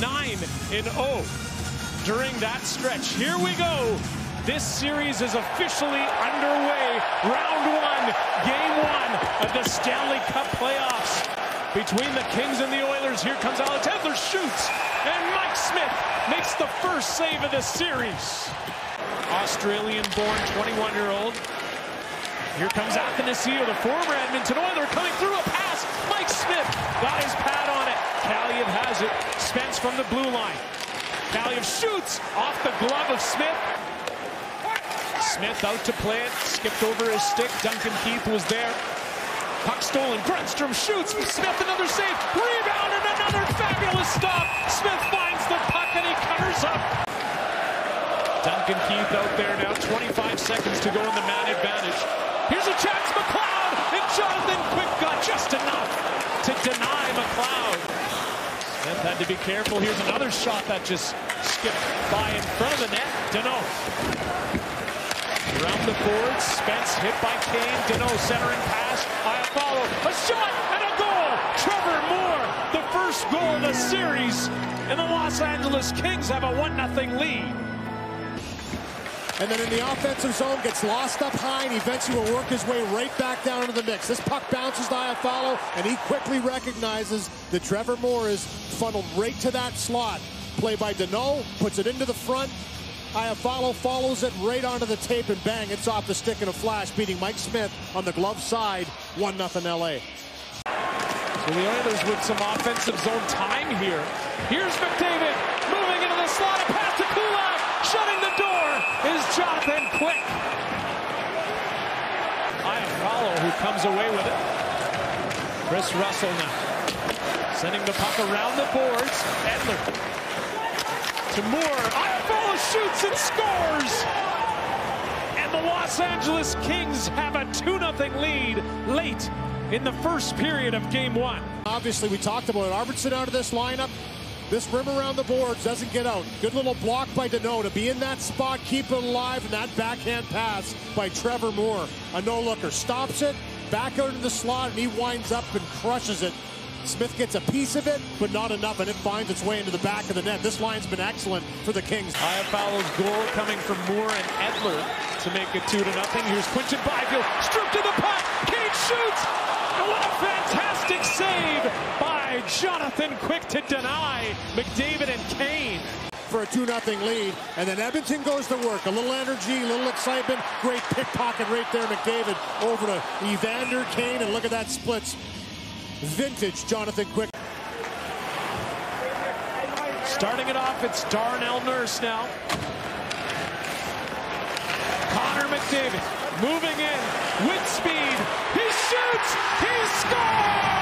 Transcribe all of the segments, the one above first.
9 in 0 during that stretch. Here we go. This series is officially underway. Round one, game one of the Stanley Cup playoffs. Between the Kings and the Oilers, here comes Alex Edler, shoots, and Mike Smith makes the first save of the series. Australian-born 21-year-old. Here comes Athanasiou, the former Edmonton Oiler, coming through a pass. Mike Smith got his pad on it. Kaliyev has it. Spence from the blue line. Kaliyev shoots off the glove of Smith. Smith out to play it. Skipped over his stick. Duncan Keith was there. Puck stolen. Grundstrom shoots. Smith another save. Rebound and another fabulous stop. Smith finds the puck and he covers up. Duncan Keith out there now. 25 seconds to go in the man advantage. Here's a chance. McLeod and Jonathan Quick got just enough to deny McLeod. Smith had to be careful. Here's another shot that just skipped by in front of the net. Danault. Around the boards. Spence hit by Kane. Danault centering pass. Iafallo. A shot and a goal. Trevor Moore. The first goal of the series. And the Los Angeles Kings have a 1-0 lead. And then in the offensive zone, gets lost up high, and eventually will work his way right back down into the mix. This puck bounces to Iafallo, and he quickly recognizes that Trevor Moore is funneled right to that slot. Play by Danault, puts it into the front. Iafallo follows it right onto the tape, and bang, it's off the stick in a flash, beating Mike Smith on the glove side, 1-0 LA. So the Oilers with some offensive zone time here. Here's McDavid moving into the slot, a pass to Kulak, shutting the door is Quick. Iafallo who comes away with it. Kris Russell now. Sending the puck around the boards. Edler. To Moore. Iafallo shoots and scores! And the Los Angeles Kings have a 2-0 lead late in the first period of game one. Obviously, we talked about it. Arvidsson out of this lineup. This rim around the boards doesn't get out. Good little block by Danault to be in that spot, keep it alive, and that backhand pass by Trevor Moore. A no-looker stops it, back out in the slot, and he winds up and crushes it. Smith gets a piece of it, but not enough, and it finds its way into the back of the net. This line's been excellent for the Kings. Iafallo's goal coming from Moore and Edler to make it 2 to nothing. Here's Quinton Byfield, stripped to the puck, Kane shoots, and what a fantastic save by Jonathan Quick to deny McDavid and Kane. For a 2-0 lead, and then Edmonton goes to work. A little energy, a little excitement, great pickpocket right there, McDavid over to Evander Kane, and look at that splits. Vintage Jonathan Quick. Starting it off, it's Darnell Nurse now. Connor McDavid moving in with speed. He shoots! He scores!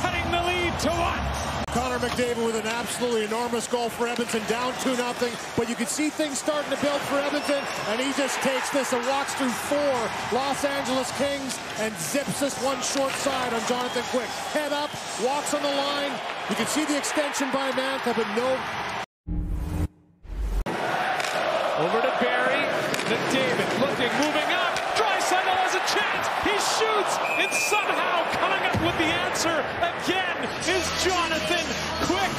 Cutting the lead to one. Connor McDavid with an absolutely enormous goal for Edmonton, down 2 nothing. But you can see things starting to build for Edmonton, and he just takes this and walks through four Los Angeles Kings and zips this one short side on Jonathan Quick. Head up, walks on the line. You can see the extension by Mantha, but no. Over to Barrie, McDavid looking, moving up. Draisaitl has a chance. He shoots, and somehow coming up with the answer again is Jonathan Quick.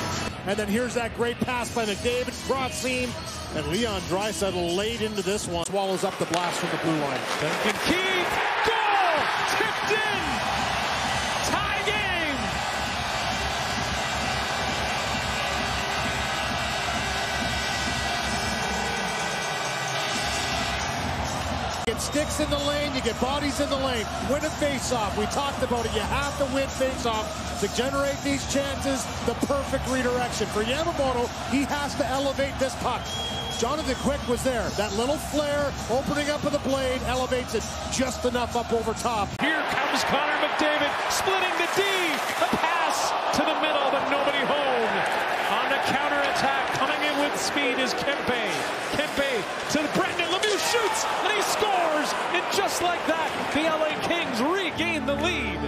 And then here's that great pass by McDavid, cross seam, and Leon Draisaitl laid into this one. Swallows up the blast from the blue line. Duncan Keith, goal, tipped in, tie game. Get sticks in the lane, you get bodies in the lane. Win a face-off. We talked about it. You have to win face-off to generate these chances. The perfect redirection. For Yamamoto, he has to elevate this puck. Jonathan Quick was there. That little flare, opening up of the blade, elevates it just enough up over top. Here comes Connor McDavid, splitting the D. A pass to the middle, but nobody home. On the counterattack, coming in with speed is Kempe. Kempe to Brendan Lemieux shoots, and he scores. And just like that, the LA Kings regain the lead.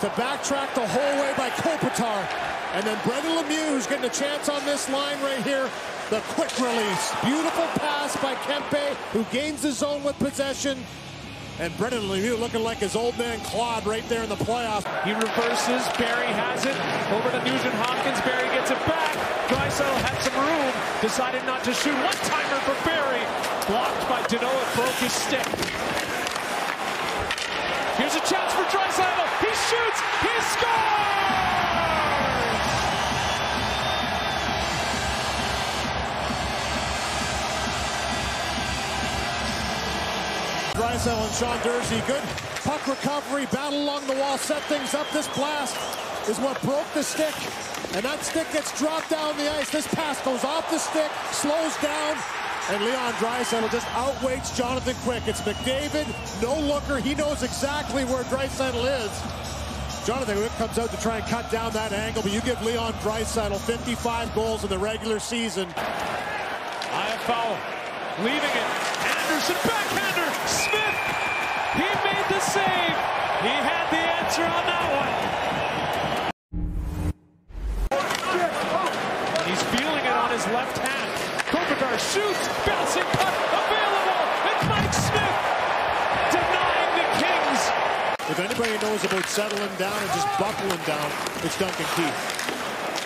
To backtrack the whole way by Kopitar. And then Brendan Lemieux, who's getting a chance on this line right here. The quick release. Beautiful pass by Kempe, who gains the zone with possession. And Brendan Lemieux looking like his old man Claude right there in the playoffs. He reverses. Barrie has it. Over to Nugent Hopkins. Barrie gets it back. Draisaitl had some room. Decided not to shoot. One-timer for Barrie. It broke his stick. Here's a chance for Draisaitl. He shoots. He scores! Draisaitl and Sean Durzi, good puck recovery, battle along the wall, set things up. This blast is what broke the stick, and that stick gets dropped down the ice. This pass goes off the stick, slows down, and Leon Draisaitl just outweights Jonathan Quick. It's McDavid, no looker. He knows exactly where Draisaitl is. Jonathan Quick comes out to try and cut down that angle, but you give Leon Draisaitl 55 goals in the regular season. foul, leaving it. Anderson backhander. Smith. He made the save. He had the answer on that one. Kopitar shoots. Bouncing puck available. And Mike Smith denying the Kings. If anybody knows about settling down and just buckling down, it's Duncan Keith.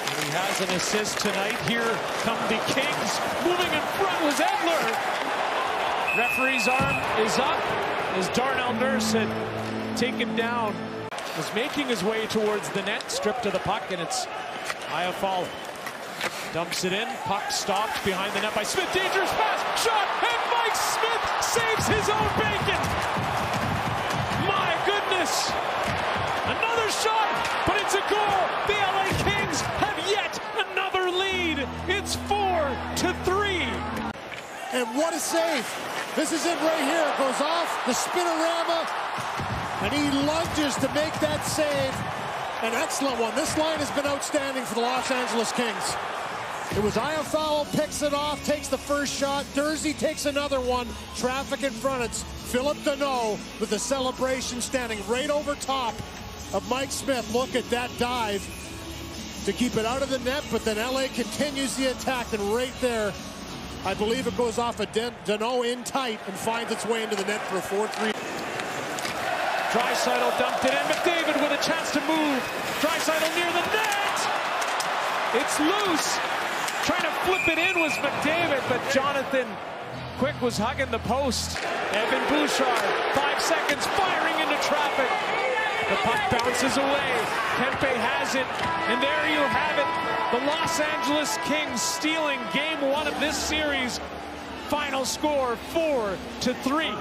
And he has an assist tonight. Here come the Kings. Moving in front was Edler. Referee's arm is up as Darnell Nurse had taken down. Was making his way towards the net, stripped of the puck, and it's Iafallo. Dumps it in, puck stopped behind the net by Smith. Dangerous pass, shot, and Mike Smith saves his own bacon. My goodness. Another shot, but it's a goal. The LA Kings have yet another lead. It's four to three. And what a save. This is it right here. It goes off the spinorama, and he lunges to make that save. An excellent one. This line has been outstanding for the Los Angeles Kings. It was Iafallo picks it off, takes the first shot. Durzi takes another one. Traffic in front. It's Phillip Danault with the celebration standing right over top of Mike Smith. Look at that dive to keep it out of the net, but then LA continues the attack, and right there, I believe it goes off a of Danault in tight and finds its way into the net for a 4-3. Draisaitl dumped it in. McDavid with a chance to move. Draisaitl near the net. It's loose. Flip it in was McDavid, but Jonathan Quick was hugging the post. Evan Bouchard, five seconds, firing into traffic. The puck bounces away. Kempe has it, and there you have it. The Los Angeles Kings stealing game one of this series. Final score, four to three.